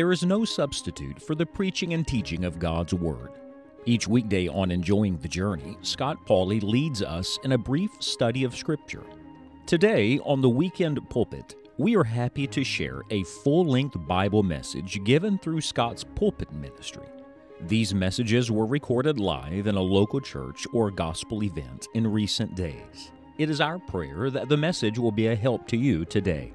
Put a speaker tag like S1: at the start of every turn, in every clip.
S1: There is no substitute for the preaching and teaching of God's Word. Each weekday on Enjoying the Journey, Scott Pauley leads us in a brief study of Scripture. Today, on the Weekend Pulpit, we are happy to share a full length Bible message given through Scott's pulpit ministry. These messages were recorded live in a local church or gospel event in recent days. It is our prayer that the message will be a help to you today.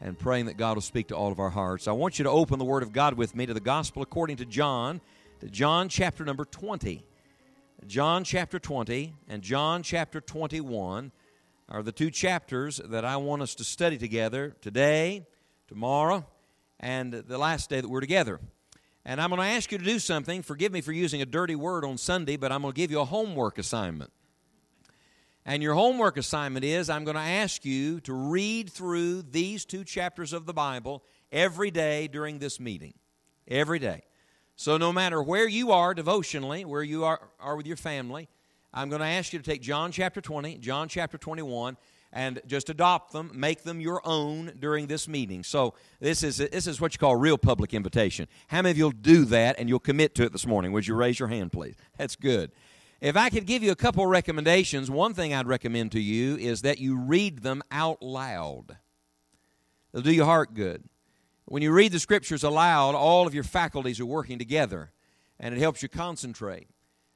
S2: And praying that God will speak to all of our hearts. I want you to open the Word of God with me to the Gospel according to John, to John chapter number 20. John chapter 20 and John chapter 21 are the two chapters that I want us to study together today, tomorrow, and the last day that we're together. And I'm going to ask you to do something. Forgive me for using a dirty word on Sunday, but I'm going to give you a homework assignment. And your homework assignment is I'm going to ask you to read through these two chapters of the Bible every day during this meeting. Every day. So, no matter where you are devotionally, where you are, are with your family, I'm going to ask you to take John chapter 20, John chapter 21, and just adopt them, make them your own during this meeting. So, this is, this is what you call real public invitation. How many of you will do that and you'll commit to it this morning? Would you raise your hand, please? That's good. If I could give you a couple recommendations, one thing I'd recommend to you is that you read them out loud. It'll do your heart good. When you read the scriptures aloud, all of your faculties are working together and it helps you concentrate.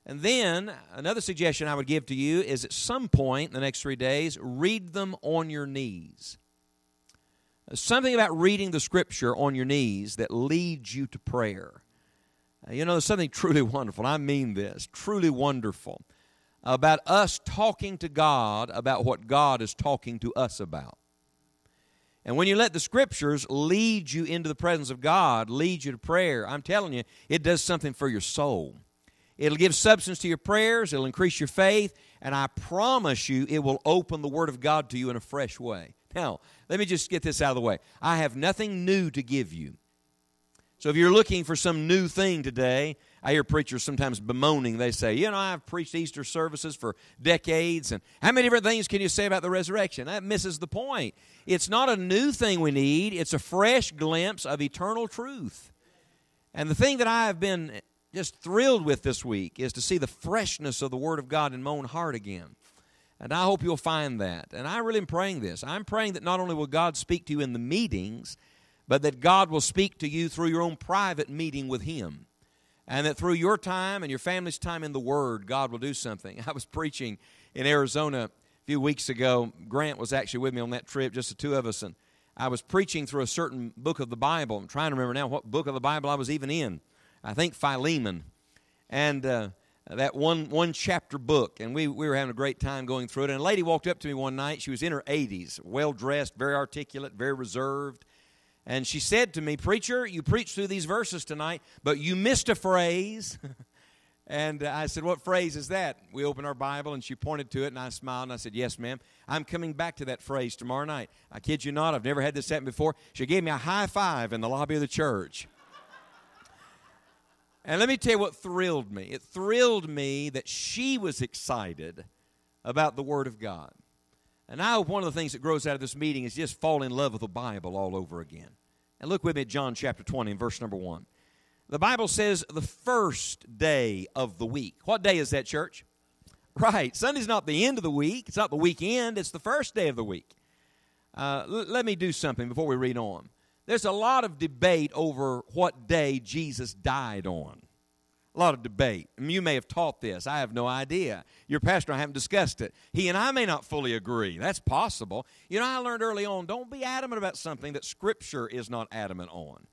S2: And then, another suggestion I would give to you is at some point in the next three days, read them on your knees. Something about reading the scripture on your knees that leads you to prayer. You know, there's something truly wonderful, I mean this, truly wonderful, about us talking to God about what God is talking to us about. And when you let the scriptures lead you into the presence of God, lead you to prayer, I'm telling you, it does something for your soul. It'll give substance to your prayers, it'll increase your faith, and I promise you it will open the Word of God to you in a fresh way. Now, let me just get this out of the way. I have nothing new to give you. So if you're looking for some new thing today, I hear preachers sometimes bemoaning. They say, You know, I've preached Easter services for decades, and how many different things can you say about the resurrection? That misses the point. It's not a new thing we need, it's a fresh glimpse of eternal truth. And the thing that I have been just thrilled with this week is to see the freshness of the Word of God in my own heart again. And I hope you'll find that. And I really am praying this. I'm praying that not only will God speak to you in the meetings, but that God will speak to you through your own private meeting with Him. And that through your time and your family's time in the Word, God will do something. I was preaching in Arizona a few weeks ago. Grant was actually with me on that trip, just the two of us. And I was preaching through a certain book of the Bible. I'm trying to remember now what book of the Bible I was even in. I think Philemon. And uh, that one, one chapter book. And we, we were having a great time going through it. And a lady walked up to me one night. She was in her 80s, well dressed, very articulate, very reserved. And she said to me, Preacher, you preached through these verses tonight, but you missed a phrase. and I said, What phrase is that? We opened our Bible and she pointed to it and I smiled and I said, Yes, ma'am. I'm coming back to that phrase tomorrow night. I kid you not, I've never had this happen before. She gave me a high five in the lobby of the church. and let me tell you what thrilled me. It thrilled me that she was excited about the Word of God. And I hope one of the things that grows out of this meeting is just fall in love with the Bible all over again. And look with me at John chapter 20 and verse number 1. The Bible says the first day of the week. What day is that, church? Right. Sunday's not the end of the week. It's not the weekend. It's the first day of the week. Uh, l- let me do something before we read on. There's a lot of debate over what day Jesus died on a lot of debate. You may have taught this. I have no idea. Your pastor, I haven't discussed it. He and I may not fully agree. That's possible. You know, I learned early on don't be adamant about something that Scripture is not adamant on.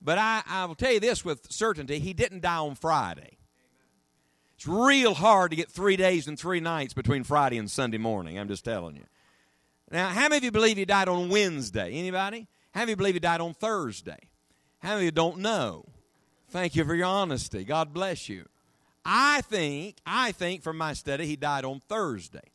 S2: But I, I will tell you this with certainty he didn't die on Friday. It's real hard to get three days and three nights between Friday and Sunday morning. I'm just telling you. Now, how many of you believe he died on Wednesday? Anybody? How many of you believe he died on Thursday? How many of you don't know? Thank you for your honesty. God bless you. I think, I think from my study, he died on Thursday.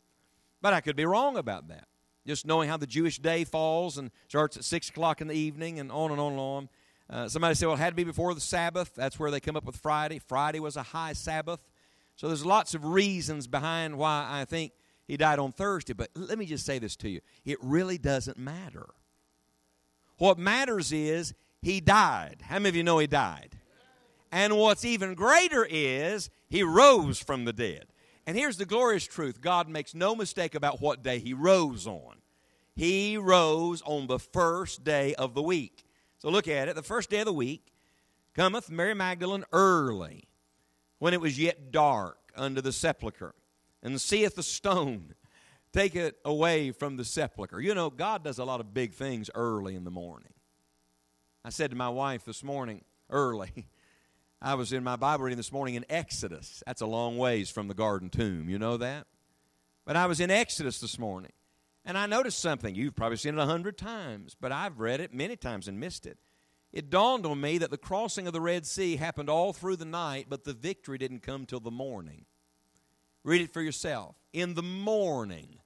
S2: But I could be wrong about that. just knowing how the Jewish day falls and starts at 6 o'clock in the evening and on and on and on. Uh, somebody said, well, it had to be before the Sabbath. That's where they come up with Friday. Friday was a high Sabbath. So there's lots of reasons behind why I think he died on Thursday. But let me just say this to you it really doesn't matter. What matters is he died. How many of you know he died? And what's even greater is he rose from the dead. And here's the glorious truth God makes no mistake about what day he rose on. He rose on the first day of the week. So look at it. The first day of the week cometh Mary Magdalene early, when it was yet dark, under the sepulchre, and seeth the stone take it away from the sepulchre. You know, God does a lot of big things early in the morning. I said to my wife this morning, early, I was in my Bible reading this morning in Exodus. That's a long ways from the garden tomb. You know that? But I was in Exodus this morning. And I noticed something. You've probably seen it a hundred times, but I've read it many times and missed it. It dawned on me that the crossing of the Red Sea happened all through the night, but the victory didn't come till the morning. Read it for yourself. In the morning,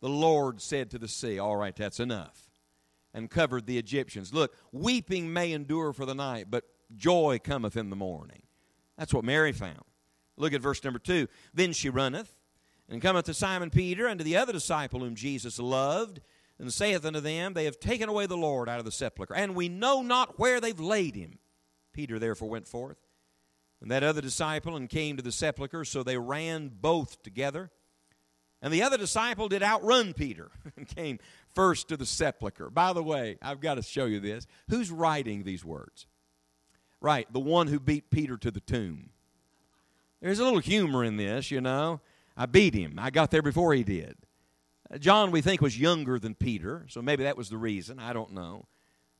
S2: the Lord said to the sea, All right, that's enough, and covered the Egyptians. Look, weeping may endure for the night, but joy cometh in the morning. That's what Mary found. Look at verse number two. Then she runneth, and cometh to Simon Peter, and to the other disciple whom Jesus loved, and saith unto them, They have taken away the Lord out of the sepulchre, and we know not where they've laid him. Peter therefore went forth, and that other disciple, and came to the sepulchre, so they ran both together. And the other disciple did outrun Peter and came first to the sepulchre. By the way, I've got to show you this. Who's writing these words? Right, the one who beat Peter to the tomb. There's a little humor in this, you know. I beat him. I got there before he did. Uh, John, we think, was younger than Peter, so maybe that was the reason. I don't know.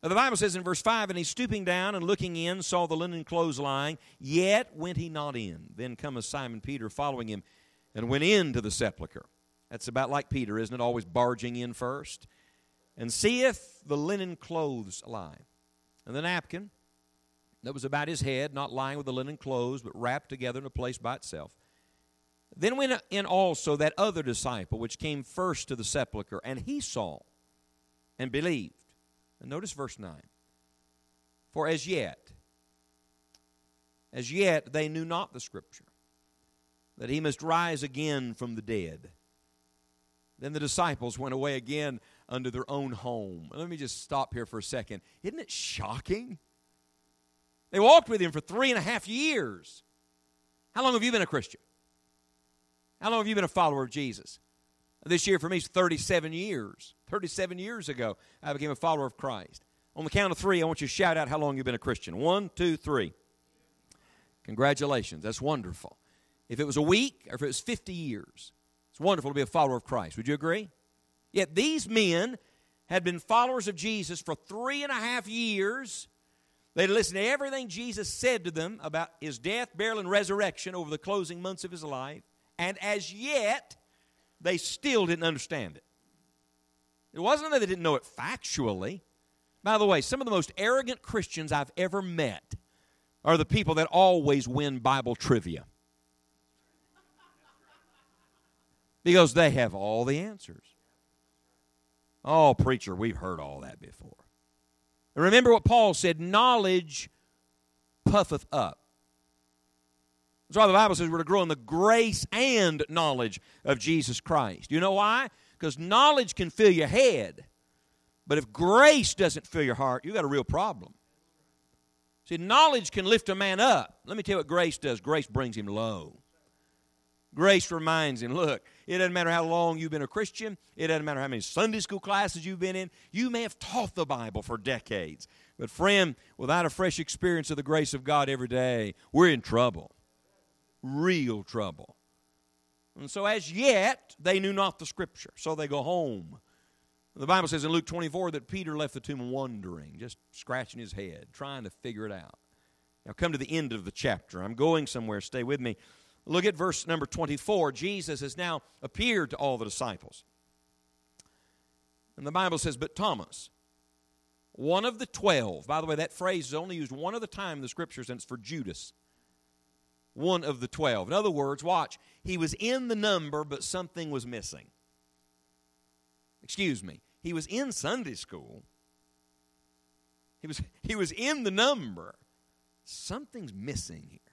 S2: The Bible says in verse 5 And he stooping down and looking in saw the linen clothes lying, yet went he not in. Then cometh Simon Peter following him and went into the sepulchre. That's about like Peter, isn't it? Always barging in first. And seeth the linen clothes lie, and the napkin that was about his head, not lying with the linen clothes, but wrapped together in a place by itself. Then went in also that other disciple which came first to the sepulchre, and he saw and believed. And notice verse 9. For as yet, as yet they knew not the scripture, that he must rise again from the dead. Then the disciples went away again unto their own home. Let me just stop here for a second. Isn't it shocking? They walked with him for three and a half years. How long have you been a Christian? How long have you been a follower of Jesus? This year for me is 37 years. 37 years ago, I became a follower of Christ. On the count of three, I want you to shout out how long you've been a Christian. One, two, three. Congratulations. That's wonderful. If it was a week or if it was 50 years, it's wonderful to be a follower of Christ. Would you agree? Yet these men had been followers of Jesus for three and a half years They'd listened to everything Jesus said to them about his death, burial, and resurrection over the closing months of his life, and as yet, they still didn't understand it. It wasn't that they didn't know it factually. By the way, some of the most arrogant Christians I've ever met are the people that always win Bible trivia. Because they have all the answers. Oh, preacher, we've heard all that before. And remember what Paul said knowledge puffeth up. That's why the Bible says we're to grow in the grace and knowledge of Jesus Christ. You know why? Because knowledge can fill your head, but if grace doesn't fill your heart, you've got a real problem. See, knowledge can lift a man up. Let me tell you what grace does grace brings him low. Grace reminds him look, it doesn't matter how long you've been a Christian, it doesn't matter how many Sunday school classes you've been in. You may have taught the Bible for decades. But, friend, without a fresh experience of the grace of God every day, we're in trouble. Real trouble. And so, as yet, they knew not the Scripture, so they go home. The Bible says in Luke 24 that Peter left the tomb wondering, just scratching his head, trying to figure it out. Now, come to the end of the chapter. I'm going somewhere. Stay with me. Look at verse number 24. Jesus has now appeared to all the disciples. And the Bible says, But Thomas, one of the twelve, by the way, that phrase is only used one other time in the scriptures, and it's for Judas. One of the twelve. In other words, watch, he was in the number, but something was missing. excuse me, he was in Sunday school. He was, he was in the number. Something's missing here.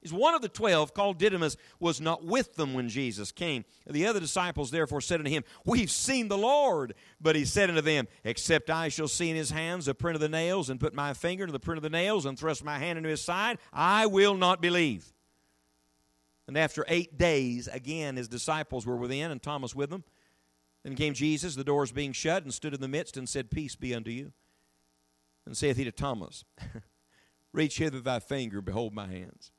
S2: Is one of the twelve, called Didymus, was not with them when Jesus came. The other disciples therefore said unto him, We've seen the Lord. But he said unto them, Except I shall see in his hands the print of the nails, and put my finger to the print of the nails, and thrust my hand into his side, I will not believe. And after eight days, again his disciples were within, and Thomas with them. Then came Jesus, the doors being shut, and stood in the midst, and said, Peace be unto you. And saith he to Thomas, Reach hither thy finger, behold my hands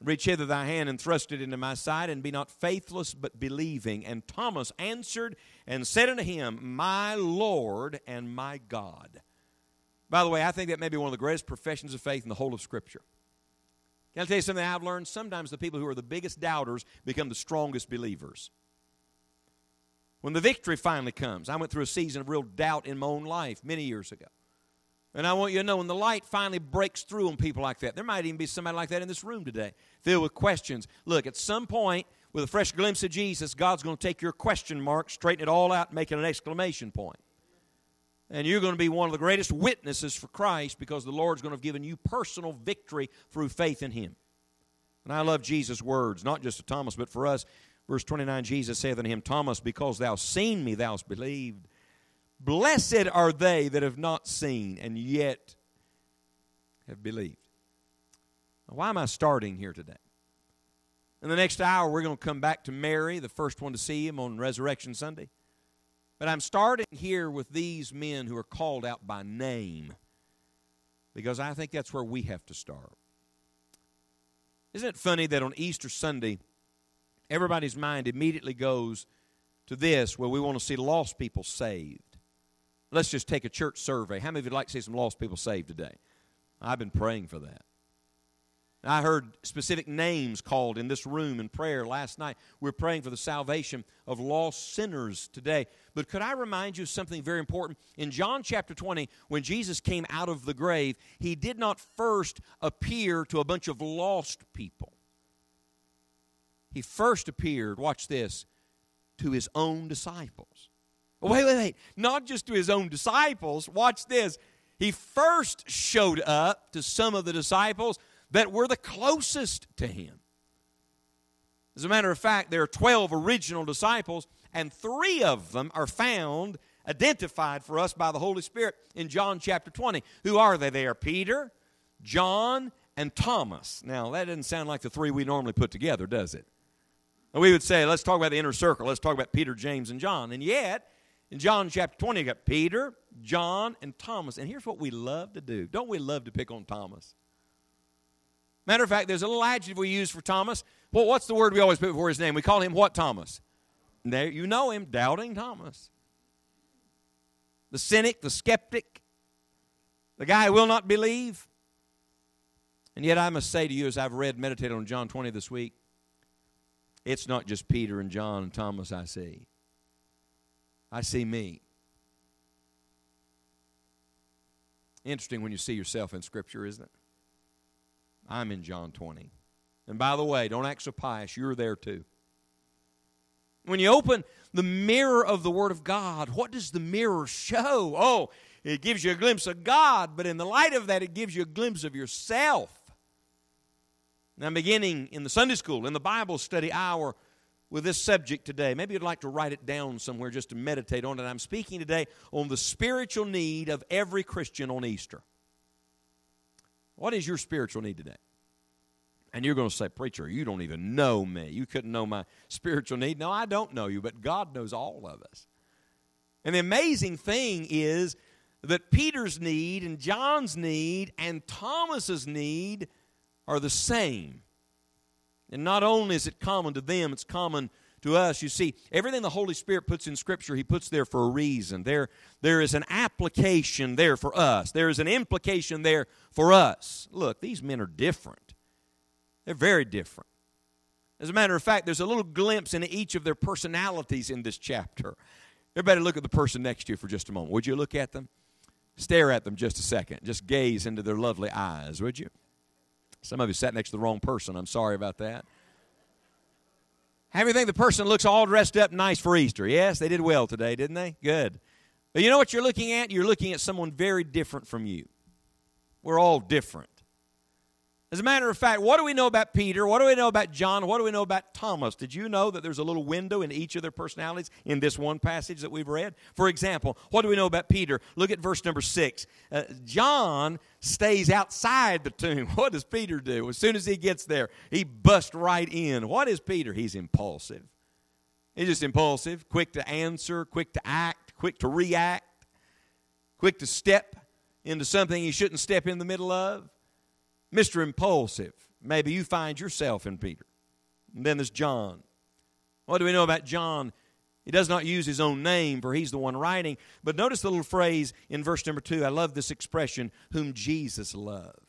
S2: Reach hither thy hand and thrust it into my side, and be not faithless, but believing. And Thomas answered and said unto him, My Lord and my God. By the way, I think that may be one of the greatest professions of faith in the whole of Scripture. Can I tell you something I've learned? Sometimes the people who are the biggest doubters become the strongest believers. When the victory finally comes, I went through a season of real doubt in my own life many years ago. And I want you to know when the light finally breaks through on people like that, there might even be somebody like that in this room today, filled with questions. Look, at some point, with a fresh glimpse of Jesus, God's going to take your question mark, straighten it all out, and make it an exclamation point. And you're going to be one of the greatest witnesses for Christ because the Lord's going to have given you personal victory through faith in Him. And I love Jesus' words, not just to Thomas, but for us. Verse 29 Jesus saith unto him, Thomas, because thou seen me, thou hast believed. Blessed are they that have not seen and yet have believed. Why am I starting here today? In the next hour, we're going to come back to Mary, the first one to see him on Resurrection Sunday. But I'm starting here with these men who are called out by name because I think that's where we have to start. Isn't it funny that on Easter Sunday, everybody's mind immediately goes to this where we want to see lost people saved? Let's just take a church survey. How many of you would like to see some lost people saved today? I've been praying for that. I heard specific names called in this room in prayer last night. We're praying for the salvation of lost sinners today. But could I remind you of something very important? In John chapter 20, when Jesus came out of the grave, he did not first appear to a bunch of lost people. He first appeared, watch this, to his own disciples. Wait, wait, wait. Not just to his own disciples. Watch this. He first showed up to some of the disciples that were the closest to him. As a matter of fact, there are 12 original disciples, and three of them are found, identified for us by the Holy Spirit in John chapter 20. Who are they? They are Peter, John, and Thomas. Now, that doesn't sound like the three we normally put together, does it? We would say, let's talk about the inner circle. Let's talk about Peter, James, and John. And yet, in John chapter 20, you got Peter, John, and Thomas. And here's what we love to do. Don't we love to pick on Thomas? Matter of fact, there's a little adjective we use for Thomas. Well, what's the word we always put before his name? We call him what, Thomas? There, you know him, doubting Thomas. The cynic, the skeptic, the guy who will not believe. And yet, I must say to you, as I've read, meditated on John 20 this week, it's not just Peter and John and Thomas I see. I see me. Interesting when you see yourself in Scripture, isn't it? I'm in John 20. And by the way, don't act so pious, you're there too. When you open the mirror of the Word of God, what does the mirror show? Oh, it gives you a glimpse of God, but in the light of that, it gives you a glimpse of yourself. Now, beginning in the Sunday school, in the Bible study hour, with this subject today. Maybe you'd like to write it down somewhere just to meditate on it. I'm speaking today on the spiritual need of every Christian on Easter. What is your spiritual need today? And you're going to say, Preacher, you don't even know me. You couldn't know my spiritual need. No, I don't know you, but God knows all of us. And the amazing thing is that Peter's need and John's need and Thomas's need are the same. And not only is it common to them, it's common to us. You see, everything the Holy Spirit puts in Scripture, He puts there for a reason. There, there is an application there for us, there is an implication there for us. Look, these men are different, they're very different. As a matter of fact, there's a little glimpse into each of their personalities in this chapter. Everybody, look at the person next to you for just a moment. Would you look at them? Stare at them just a second. Just gaze into their lovely eyes, would you? Some of you sat next to the wrong person. I'm sorry about that. How do you think the person looks all dressed up nice for Easter? Yes, they did well today, didn't they? Good. But you know what you're looking at? You're looking at someone very different from you. We're all different. As a matter of fact, what do we know about Peter? What do we know about John? What do we know about Thomas? Did you know that there's a little window in each of their personalities in this one passage that we've read? For example, what do we know about Peter? Look at verse number six. Uh, John stays outside the tomb. What does Peter do? As soon as he gets there, he busts right in. What is Peter? He's impulsive. He's just impulsive, quick to answer, quick to act, quick to react, quick to step into something he shouldn't step in the middle of. Mr. Impulsive. Maybe you find yourself in Peter. And then there's John. What do we know about John? He does not use his own name, for he's the one writing. But notice the little phrase in verse number two. I love this expression, whom Jesus loved.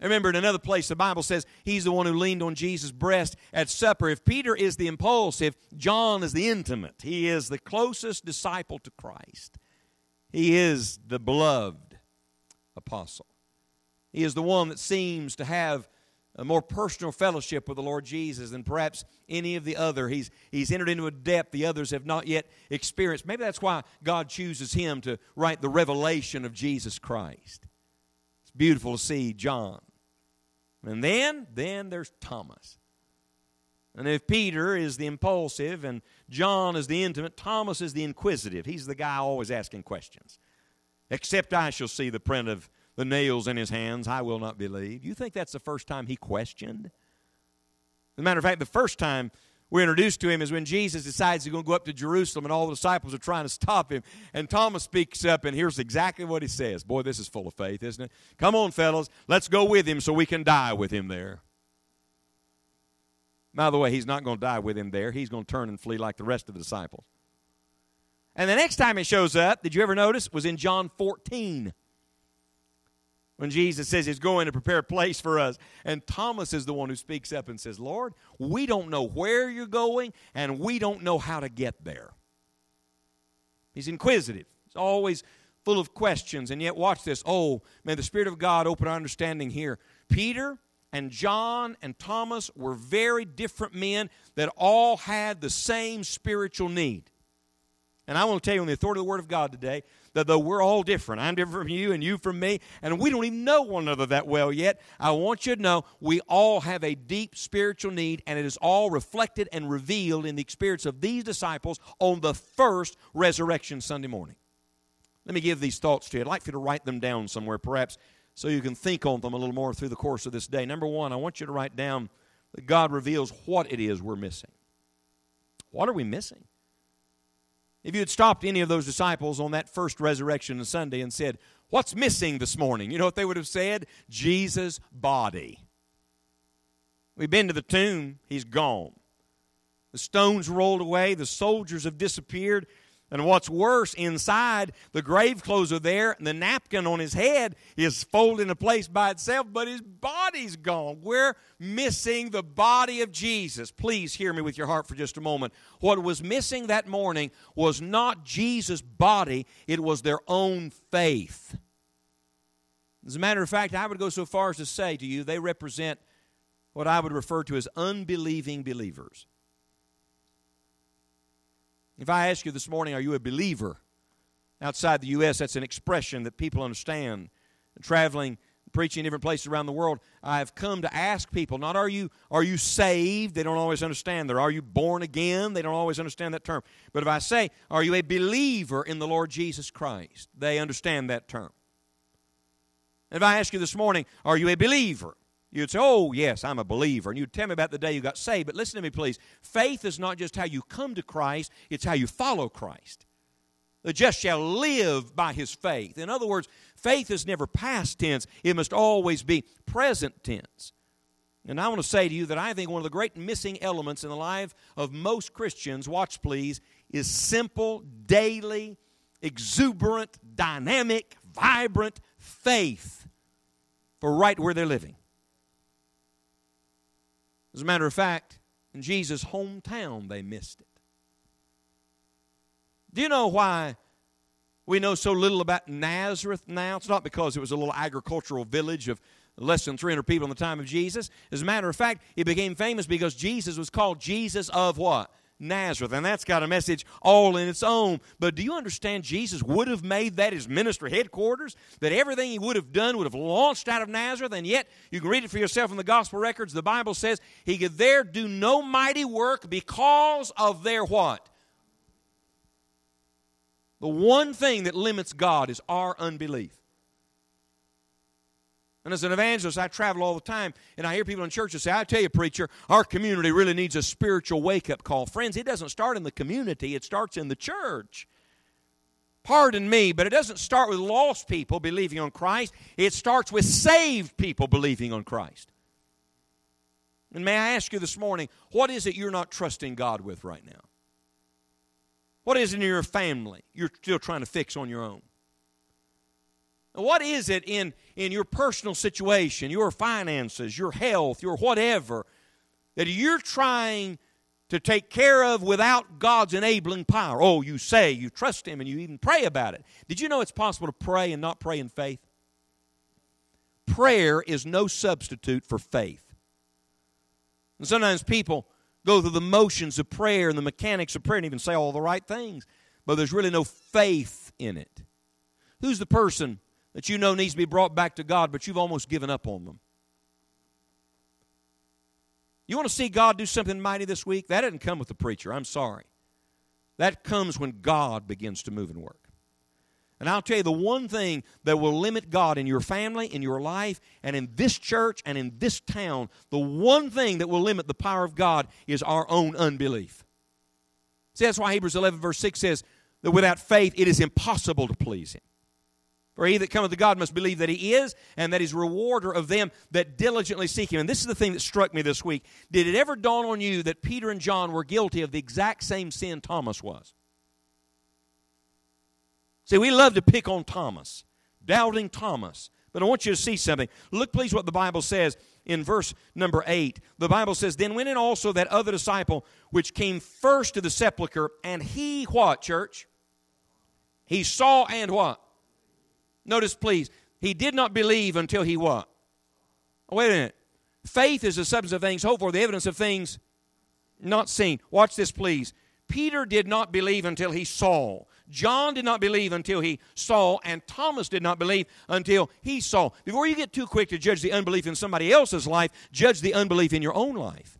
S2: Remember, in another place, the Bible says he's the one who leaned on Jesus' breast at supper. If Peter is the impulsive, John is the intimate. He is the closest disciple to Christ. He is the beloved apostle. He is the one that seems to have a more personal fellowship with the Lord Jesus than perhaps any of the other. He's, he's entered into a depth the others have not yet experienced. Maybe that's why God chooses him to write the revelation of Jesus Christ. It's beautiful to see John. And then, then there's Thomas. And if Peter is the impulsive and John is the intimate, Thomas is the inquisitive. He's the guy always asking questions. Except I shall see the print of the nails in his hands, I will not believe. You think that's the first time he questioned? As a matter of fact, the first time we're introduced to him is when Jesus decides he's going to go up to Jerusalem and all the disciples are trying to stop him. And Thomas speaks up, and here's exactly what he says. Boy, this is full of faith, isn't it? Come on, fellows, let's go with him so we can die with him there. By the way, he's not going to die with him there. He's going to turn and flee like the rest of the disciples. And the next time it shows up, did you ever notice, was in John 14 when Jesus says he's going to prepare a place for us. And Thomas is the one who speaks up and says, Lord, we don't know where you're going, and we don't know how to get there. He's inquisitive, he's always full of questions. And yet, watch this. Oh, may the Spirit of God open our understanding here. Peter and John and Thomas were very different men that all had the same spiritual need. And I want to tell you on the authority of the Word of God today that though we're all different, I'm different from you and you from me, and we don't even know one another that well yet, I want you to know we all have a deep spiritual need, and it is all reflected and revealed in the experience of these disciples on the first resurrection Sunday morning. Let me give these thoughts to you. I'd like for you to write them down somewhere, perhaps, so you can think on them a little more through the course of this day. Number one, I want you to write down that God reveals what it is we're missing. What are we missing? If you had stopped any of those disciples on that first resurrection Sunday and said, What's missing this morning? You know what they would have said? Jesus' body. We've been to the tomb, he's gone. The stones rolled away, the soldiers have disappeared. And what's worse, inside, the grave clothes are there, and the napkin on his head is folded in place by itself, but his body's gone. We're missing the body of Jesus. Please hear me with your heart for just a moment. What was missing that morning was not Jesus' body, it was their own faith. As a matter of fact, I would go so far as to say to you, they represent what I would refer to as unbelieving believers. If I ask you this morning, are you a believer? Outside the U.S., that's an expression that people understand. Traveling, preaching in different places around the world, I have come to ask people, not are you, are you saved? They don't always understand that. Are you born again? They don't always understand that term. But if I say, are you a believer in the Lord Jesus Christ? They understand that term. If I ask you this morning, are you a believer? You'd say, Oh, yes, I'm a believer. And you'd tell me about the day you got saved. But listen to me, please. Faith is not just how you come to Christ, it's how you follow Christ. The just shall live by his faith. In other words, faith is never past tense, it must always be present tense. And I want to say to you that I think one of the great missing elements in the life of most Christians, watch please, is simple, daily, exuberant, dynamic, vibrant faith for right where they're living. As a matter of fact, in Jesus' hometown, they missed it. Do you know why we know so little about Nazareth now? It's not because it was a little agricultural village of less than 300 people in the time of Jesus. As a matter of fact, it became famous because Jesus was called Jesus of what? Nazareth. And that's got a message all in its own. But do you understand Jesus would have made that his ministry headquarters? That everything he would have done would have launched out of Nazareth? And yet, you can read it for yourself in the gospel records. The Bible says he could there do no mighty work because of their what? The one thing that limits God is our unbelief. And as an evangelist, I travel all the time, and I hear people in churches say, I tell you, preacher, our community really needs a spiritual wake up call. Friends, it doesn't start in the community, it starts in the church. Pardon me, but it doesn't start with lost people believing on Christ, it starts with saved people believing on Christ. And may I ask you this morning, what is it you're not trusting God with right now? What is it in your family you're still trying to fix on your own? What is it in, in your personal situation, your finances, your health, your whatever, that you're trying to take care of without God's enabling power? Oh, you say you trust Him and you even pray about it. Did you know it's possible to pray and not pray in faith? Prayer is no substitute for faith. And sometimes people go through the motions of prayer and the mechanics of prayer and even say all the right things, but there's really no faith in it. Who's the person that you know needs to be brought back to God, but you've almost given up on them. You want to see God do something mighty this week? That didn't come with the preacher. I'm sorry. That comes when God begins to move and work. And I'll tell you the one thing that will limit God in your family, in your life, and in this church and in this town, the one thing that will limit the power of God is our own unbelief. See, that's why Hebrews 11, verse 6 says that without faith it is impossible to please Him. For he that cometh to God must believe that he is, and that he's rewarder of them that diligently seek him. And this is the thing that struck me this week. Did it ever dawn on you that Peter and John were guilty of the exact same sin Thomas was? See, we love to pick on Thomas, doubting Thomas. But I want you to see something. Look, please, what the Bible says in verse number 8. The Bible says, Then went in also that other disciple which came first to the sepulchre, and he what, church? He saw and what? Notice, please, he did not believe until he what? Oh, wait a minute. Faith is the substance of things hoped for, the evidence of things not seen. Watch this, please. Peter did not believe until he saw. John did not believe until he saw, and Thomas did not believe until he saw. Before you get too quick to judge the unbelief in somebody else's life, judge the unbelief in your own life.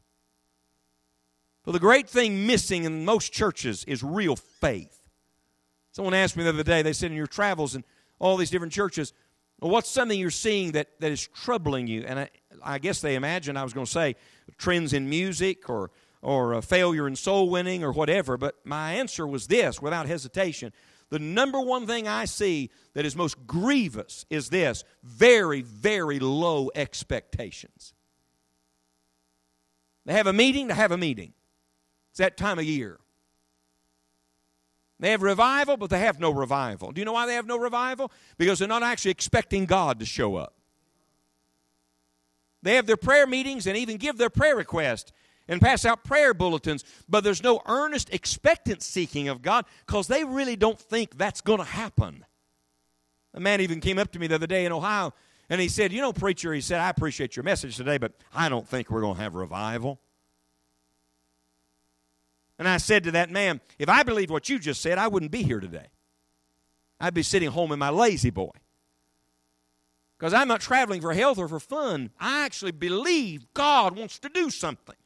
S2: For the great thing missing in most churches is real faith. Someone asked me the other day, they said in your travels and all these different churches. What's something you're seeing that, that is troubling you? And I, I guess they imagine I was going to say trends in music or, or a failure in soul winning or whatever. But my answer was this without hesitation. The number one thing I see that is most grievous is this very, very low expectations. They have a meeting to have a meeting. It's that time of year. They have revival, but they have no revival. Do you know why they have no revival? Because they're not actually expecting God to show up. They have their prayer meetings and even give their prayer request and pass out prayer bulletins, but there's no earnest expectant seeking of God because they really don't think that's going to happen. A man even came up to me the other day in Ohio and he said, You know, preacher, he said, I appreciate your message today, but I don't think we're going to have revival. And I said to that man, if I believed what you just said, I wouldn't be here today. I'd be sitting home in my La-Z-Boy. Because I'm not traveling for health or for fun. I actually believe God wants to do something.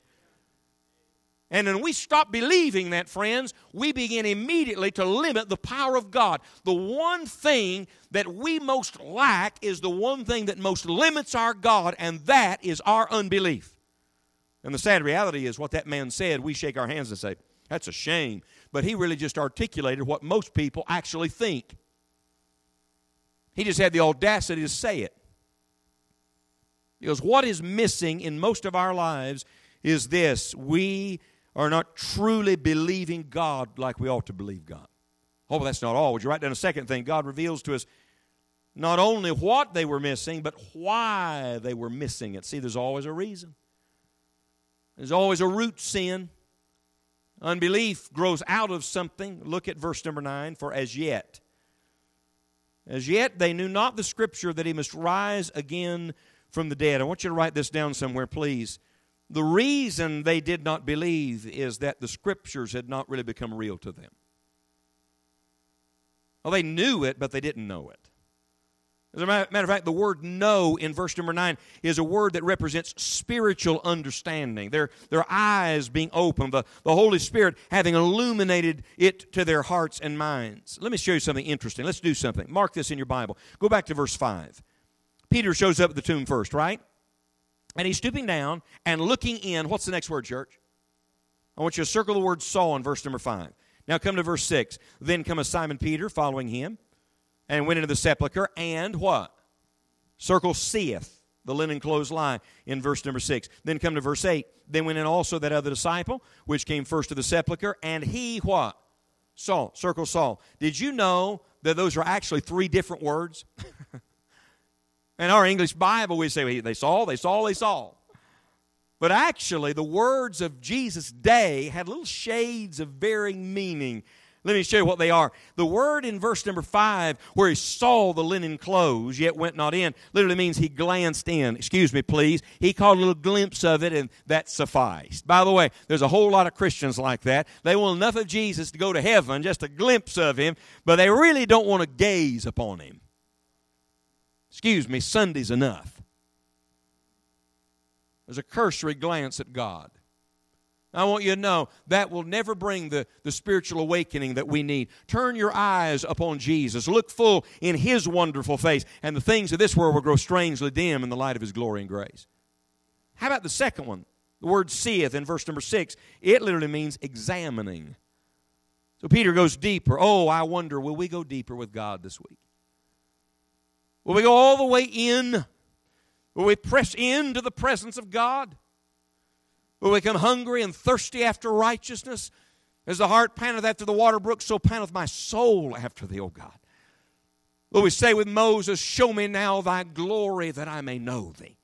S2: And when we stop believing that, friends, we begin immediately to limit the power of God. The one thing that we most lack is the one thing that most limits our God, and that is our unbelief. And the sad reality is what that man said, we shake our hands and say, that's a shame. But he really just articulated what most people actually think. He just had the audacity to say it. Because what is missing in most of our lives is this we are not truly believing God like we ought to believe God. Oh, but that's not all. Would you write down a second thing? God reveals to us not only what they were missing, but why they were missing it. See, there's always a reason. There's always a root sin. Unbelief grows out of something. Look at verse number 9 for as yet. As yet they knew not the scripture that he must rise again from the dead. I want you to write this down somewhere, please. The reason they did not believe is that the scriptures had not really become real to them. Well, they knew it, but they didn't know it. As a matter of fact, the word know in verse number 9 is a word that represents spiritual understanding. Their, their eyes being opened, the, the Holy Spirit having illuminated it to their hearts and minds. Let me show you something interesting. Let's do something. Mark this in your Bible. Go back to verse 5. Peter shows up at the tomb first, right? And he's stooping down and looking in. What's the next word, church? I want you to circle the word saw in verse number 5. Now come to verse 6. Then cometh Simon Peter following him and went into the sepulchre and what? Circle seeth the linen clothes lie in verse number 6. Then come to verse 8. Then went in also that other disciple, which came first to the sepulchre, and he what? Saw. Circle saw. Did you know that those are actually three different words? In our English Bible, we say they saw, they saw, they saw. But actually, the words of Jesus' day had little shades of varying meaning let me show you what they are. The word in verse number five, where he saw the linen clothes, yet went not in, literally means he glanced in. Excuse me, please. He caught a little glimpse of it, and that sufficed. By the way, there's a whole lot of Christians like that. They want enough of Jesus to go to heaven, just a glimpse of him, but they really don't want to gaze upon him. Excuse me, Sunday's enough. There's a cursory glance at God. I want you to know that will never bring the, the spiritual awakening that we need. Turn your eyes upon Jesus. Look full in His wonderful face, and the things of this world will grow strangely dim in the light of His glory and grace. How about the second one? The word seeth in verse number six. It literally means examining. So Peter goes deeper. Oh, I wonder, will we go deeper with God this week? Will we go all the way in? Will we press into the presence of God? Will we come hungry and thirsty after righteousness? As the heart panteth after the water brook, so panteth my soul after thee, O God. Will we say with Moses, Show me now thy glory that I may know thee?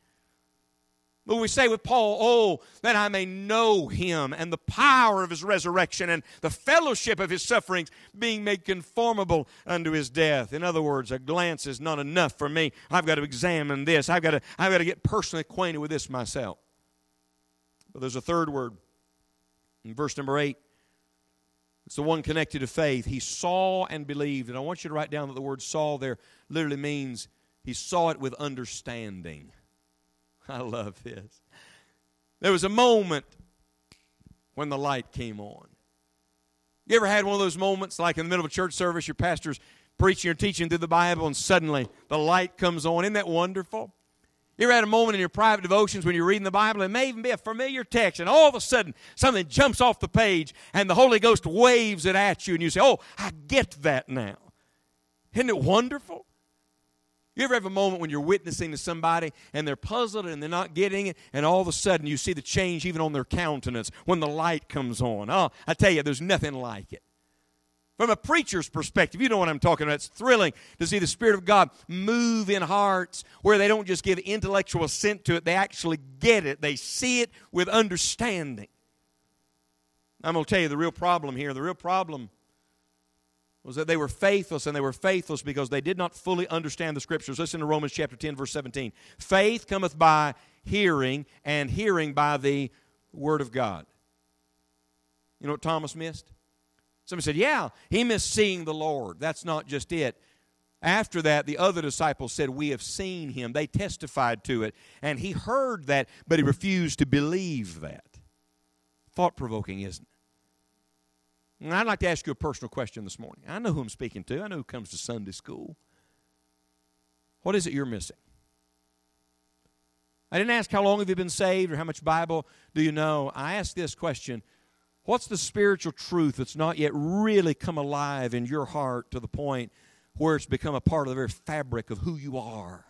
S2: Will we say with Paul, Oh, that I may know him and the power of his resurrection and the fellowship of his sufferings, being made conformable unto his death? In other words, a glance is not enough for me. I've got to examine this. I've got to, I've got to get personally acquainted with this myself. But there's a third word in verse number 8. It's the one connected to faith. He saw and believed. And I want you to write down that the word saw there literally means he saw it with understanding. I love this. There was a moment when the light came on. You ever had one of those moments like in the middle of a church service, your pastor's preaching or teaching through the Bible, and suddenly the light comes on? Isn't that wonderful? You ever had a moment in your private devotions when you're reading the Bible? It may even be a familiar text, and all of a sudden something jumps off the page, and the Holy Ghost waves it at you, and you say, Oh, I get that now. Isn't it wonderful? You ever have a moment when you're witnessing to somebody and they're puzzled and they're not getting it, and all of a sudden you see the change even on their countenance when the light comes on? Oh, I tell you, there's nothing like it. From a preacher's perspective, you know what I'm talking about. It's thrilling to see the Spirit of God move in hearts where they don't just give intellectual assent to it, they actually get it. They see it with understanding. I'm going to tell you the real problem here. The real problem was that they were faithless, and they were faithless because they did not fully understand the Scriptures. Listen to Romans chapter 10, verse 17. Faith cometh by hearing, and hearing by the Word of God. You know what Thomas missed? Somebody said, Yeah, he missed seeing the Lord. That's not just it. After that, the other disciples said, We have seen him. They testified to it. And he heard that, but he refused to believe that. Thought provoking, isn't it? And I'd like to ask you a personal question this morning. I know who I'm speaking to, I know who comes to Sunday school. What is it you're missing? I didn't ask how long have you been saved or how much Bible do you know. I asked this question What's the spiritual truth that's not yet really come alive in your heart to the point where it's become a part of the very fabric of who you are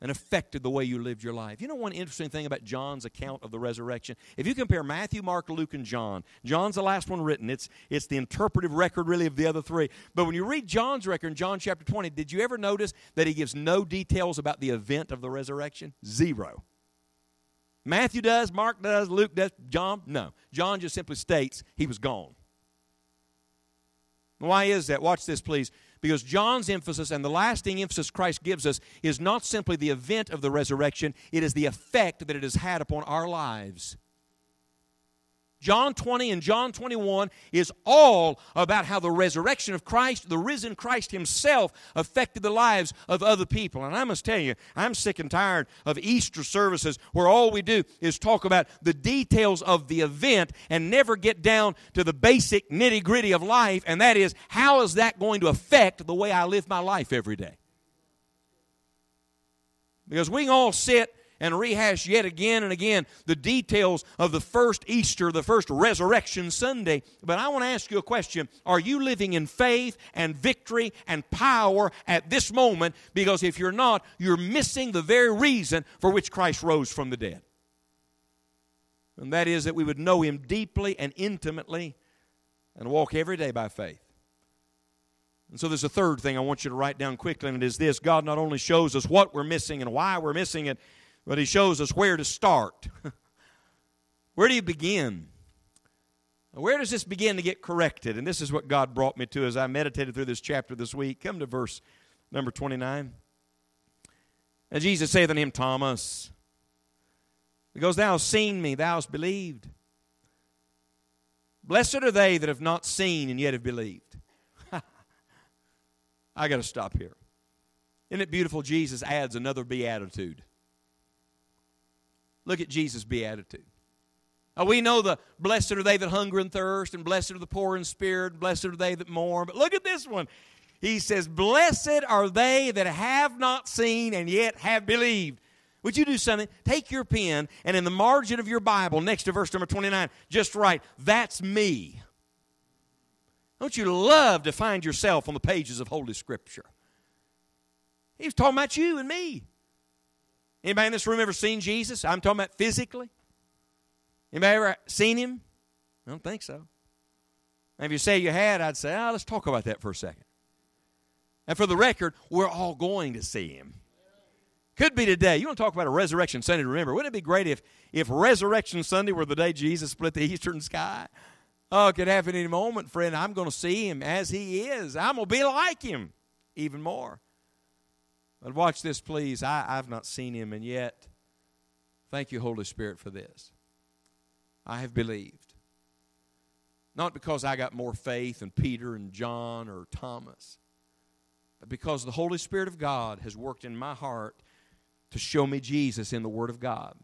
S2: and affected the way you lived your life? You know, one interesting thing about John's account of the resurrection? If you compare Matthew, Mark, Luke, and John, John's the last one written. It's, it's the interpretive record, really, of the other three. But when you read John's record in John chapter 20, did you ever notice that he gives no details about the event of the resurrection? Zero. Matthew does, Mark does, Luke does, John? No. John just simply states he was gone. Why is that? Watch this, please. Because John's emphasis and the lasting emphasis Christ gives us is not simply the event of the resurrection, it is the effect that it has had upon our lives. John 20 and John 21 is all about how the resurrection of Christ, the risen Christ Himself, affected the lives of other people. And I must tell you, I'm sick and tired of Easter services where all we do is talk about the details of the event and never get down to the basic nitty gritty of life, and that is, how is that going to affect the way I live my life every day? Because we can all sit and rehash yet again and again the details of the first Easter, the first resurrection Sunday. But I want to ask you a question Are you living in faith and victory and power at this moment? Because if you're not, you're missing the very reason for which Christ rose from the dead. And that is that we would know Him deeply and intimately and walk every day by faith. And so there's a third thing I want you to write down quickly, and it is this God not only shows us what we're missing and why we're missing it, but he shows us where to start. where do you begin? Where does this begin to get corrected? And this is what God brought me to as I meditated through this chapter this week. Come to verse number 29. And Jesus saith unto him, Thomas, because thou hast seen me, thou hast believed. Blessed are they that have not seen and yet have believed. I got to stop here. Isn't it beautiful? Jesus adds another beatitude. Look at Jesus' beatitude. We know the blessed are they that hunger and thirst, and blessed are the poor in spirit, and blessed are they that mourn. But look at this one. He says, Blessed are they that have not seen and yet have believed. Would you do something? Take your pen and in the margin of your Bible, next to verse number 29, just write, That's me. Don't you love to find yourself on the pages of Holy Scripture? He's talking about you and me. Anybody in this room ever seen Jesus? I'm talking about physically. Anybody ever seen him? I don't think so. if you say you had, I'd say, oh, let's talk about that for a second. And for the record, we're all going to see him. Could be today. You want to talk about a resurrection Sunday to remember. Wouldn't it be great if, if Resurrection Sunday were the day Jesus split the eastern sky? Oh, it could happen any moment, friend. I'm going to see him as he is. I'm going to be like him even more. But watch this, please. I, I've not seen him, and yet, thank you, Holy Spirit, for this. I have believed. Not because I got more faith than Peter and John or Thomas, but because the Holy Spirit of God has worked in my heart to show me Jesus in the Word of God.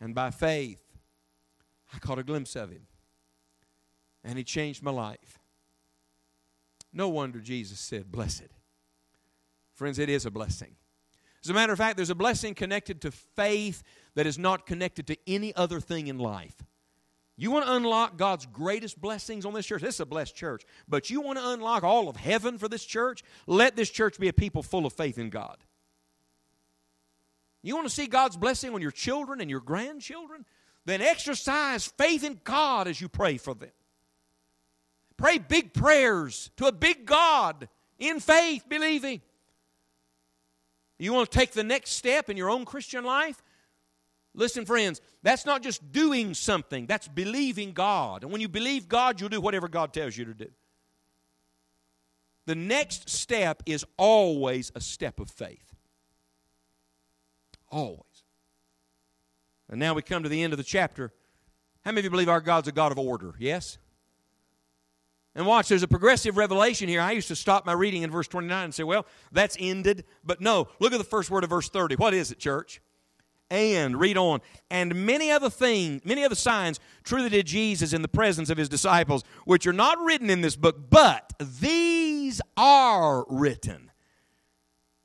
S2: And by faith, I caught a glimpse of him. And he changed my life. No wonder Jesus said, Blessed Friends, it is a blessing. As a matter of fact, there's a blessing connected to faith that is not connected to any other thing in life. You want to unlock God's greatest blessings on this church? This is a blessed church. But you want to unlock all of heaven for this church? Let this church be a people full of faith in God. You want to see God's blessing on your children and your grandchildren? Then exercise faith in God as you pray for them. Pray big prayers to a big God in faith, believing. You want to take the next step in your own Christian life? Listen, friends, that's not just doing something, that's believing God. And when you believe God, you'll do whatever God tells you to do. The next step is always a step of faith. Always. And now we come to the end of the chapter. How many of you believe our God's a God of order? Yes? And watch, there's a progressive revelation here. I used to stop my reading in verse 29 and say, well, that's ended. But no, look at the first word of verse 30. What is it, church? And read on. And many other things, many other signs truly did Jesus in the presence of his disciples, which are not written in this book, but these are written.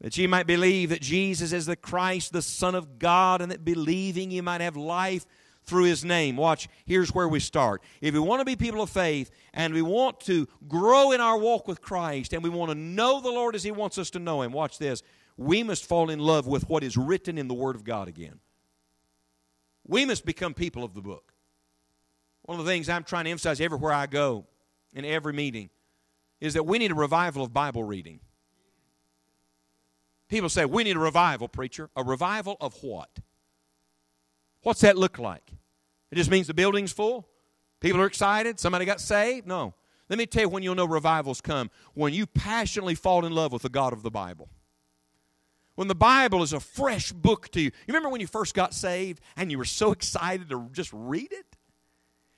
S2: That ye might believe that Jesus is the Christ, the Son of God, and that believing ye might have life through his name. Watch, here's where we start. If we want to be people of faith and we want to grow in our walk with Christ and we want to know the Lord as he wants us to know him, watch this. We must fall in love with what is written in the Word of God again. We must become people of the book. One of the things I'm trying to emphasize everywhere I go, in every meeting, is that we need a revival of Bible reading. People say, We need a revival, preacher. A revival of what? What's that look like? It just means the building's full? People are excited? Somebody got saved? No. Let me tell you when you'll know revivals come when you passionately fall in love with the God of the Bible. When the Bible is a fresh book to you. You remember when you first got saved and you were so excited to just read it?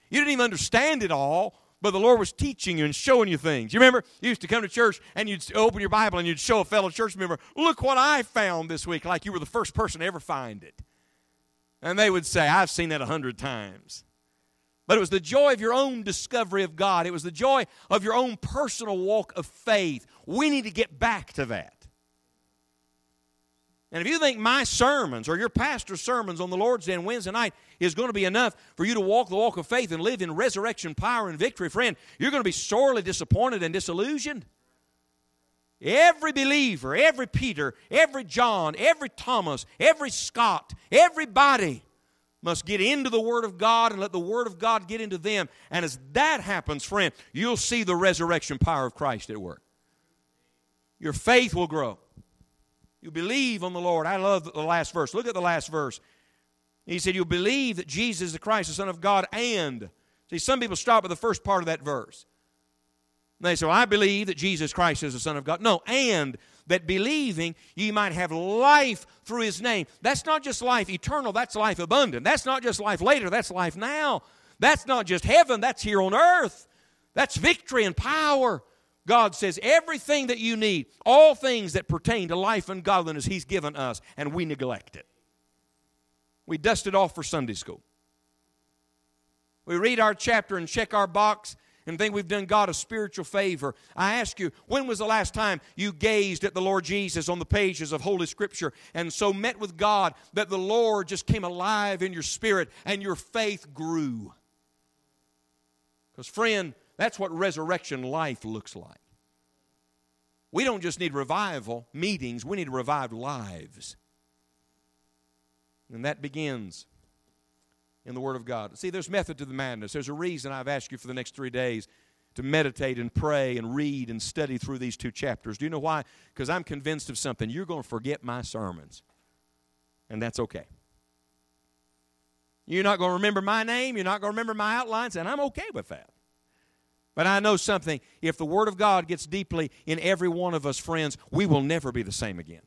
S2: You didn't even understand it all, but the Lord was teaching you and showing you things. You remember, you used to come to church and you'd open your Bible and you'd show a fellow church member, look what I found this week, like you were the first person to ever find it. And they would say, I've seen that a hundred times. But it was the joy of your own discovery of God. It was the joy of your own personal walk of faith. We need to get back to that. And if you think my sermons or your pastor's sermons on the Lord's Day and Wednesday night is going to be enough for you to walk the walk of faith and live in resurrection power and victory, friend, you're going to be sorely disappointed and disillusioned. Every believer, every Peter, every John, every Thomas, every Scott, everybody must get into the Word of God and let the Word of God get into them. And as that happens, friend, you'll see the resurrection power of Christ at work. Your faith will grow. You believe on the Lord. I love the last verse. Look at the last verse. He said, You believe that Jesus is the Christ, the Son of God, and. See, some people stop with the first part of that verse. They say, well, I believe that Jesus Christ is the Son of God. No, and that believing ye might have life through his name. That's not just life eternal, that's life abundant. That's not just life later, that's life now. That's not just heaven, that's here on earth. That's victory and power. God says everything that you need, all things that pertain to life and godliness, He's given us, and we neglect it. We dust it off for Sunday school. We read our chapter and check our box and think we've done God a spiritual favor. I ask you, when was the last time you gazed at the Lord Jesus on the pages of Holy Scripture and so met with God that the Lord just came alive in your spirit and your faith grew? Because, friend, that's what resurrection life looks like. We don't just need revival meetings, we need revived lives. And that begins in the Word of God. See, there's method to the madness. There's a reason I've asked you for the next three days to meditate and pray and read and study through these two chapters. Do you know why? Because I'm convinced of something. You're going to forget my sermons, and that's okay. You're not going to remember my name, you're not going to remember my outlines, and I'm okay with that. But I know something. If the Word of God gets deeply in every one of us, friends, we will never be the same again.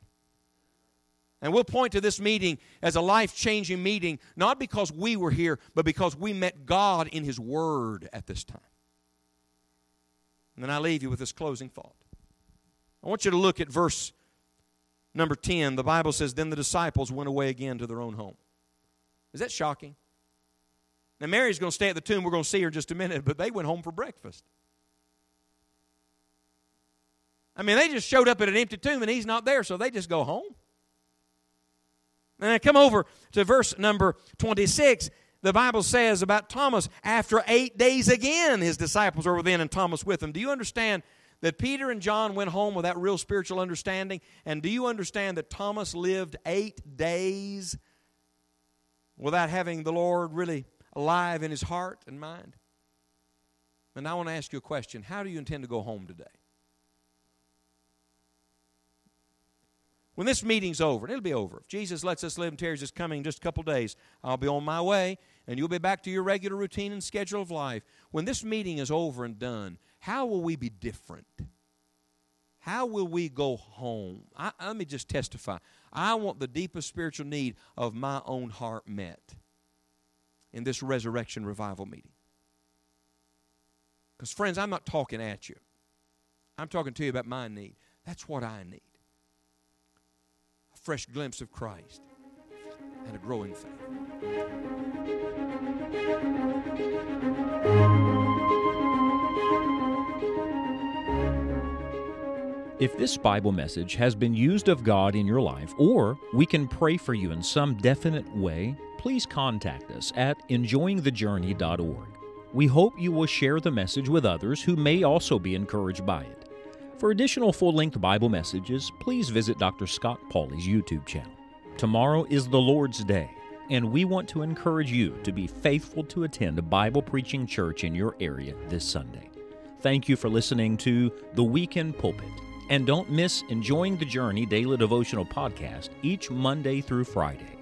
S2: And we'll point to this meeting as a life changing meeting, not because we were here, but because we met God in His Word at this time. And then I leave you with this closing thought. I want you to look at verse number 10. The Bible says, Then the disciples went away again to their own home. Is that shocking? Now, Mary's going to stay at the tomb. We're going to see her in just a minute, but they went home for breakfast. I mean, they just showed up at an empty tomb and he's not there, so they just go home. And I come over to verse number 26. The Bible says about Thomas, after eight days again, his disciples were within and Thomas with them. Do you understand that Peter and John went home with that real spiritual understanding? And do you understand that Thomas lived eight days without having the Lord really alive in his heart and mind? And I want to ask you a question How do you intend to go home today? When this meeting's over, and it'll be over, if Jesus lets us live and Terry's is coming in just a couple days, I'll be on my way, and you'll be back to your regular routine and schedule of life. When this meeting is over and done, how will we be different? How will we go home? I, let me just testify. I want the deepest spiritual need of my own heart met in this resurrection revival meeting. Because, friends, I'm not talking at you, I'm talking to you about my need. That's what I need fresh glimpse of Christ and a growing faith.
S1: If this Bible message has been used of God in your life, or we can pray for you in some definite way, please contact us at enjoyingthejourney.org. We hope you will share the message with others who may also be encouraged by it. For additional full length Bible messages, please visit Dr. Scott Pauley's YouTube channel. Tomorrow is the Lord's Day, and we want to encourage you to be faithful to attend a Bible preaching church in your area this Sunday. Thank you for listening to The Weekend Pulpit, and don't miss Enjoying the Journey Daily Devotional Podcast each Monday through Friday.